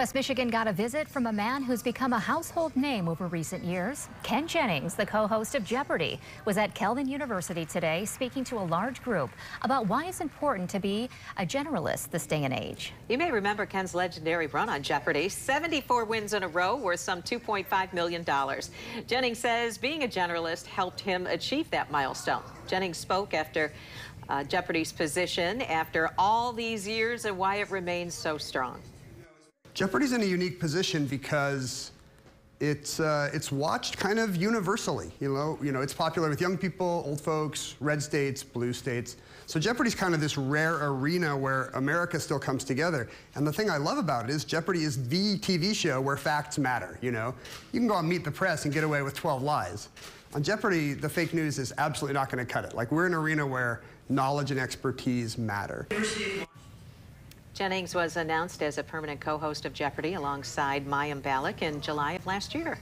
West Michigan got a visit from a man who's become a household name over recent years. Ken Jennings, the co-host of Jeopardy, was at Calvin University today speaking to a large group about why it's important to be a generalist this day and age. You may remember Ken's legendary run on Jeopardy, 74 wins in a row worth some $2.5 million. Jennings says being a generalist helped him achieve that milestone. Jennings spoke after uh, Jeopardy's position after all these years and why it remains so strong. Jeopardy's in a unique position because it's, uh, it's watched kind of universally. You know, you know, it's popular with young people, old folks, red states, blue states. So Jeopardy's kind of this rare arena where America still comes together. And the thing I love about it is Jeopardy is the TV show where facts matter, you know? You can go on Meet the Press and get away with 12 lies. On Jeopardy, the fake news is absolutely not going to cut it. Like, we're in an arena where knowledge and expertise matter. Jennings was announced as a permanent co-host of Jeopardy alongside Mayim Bialik in July of last year.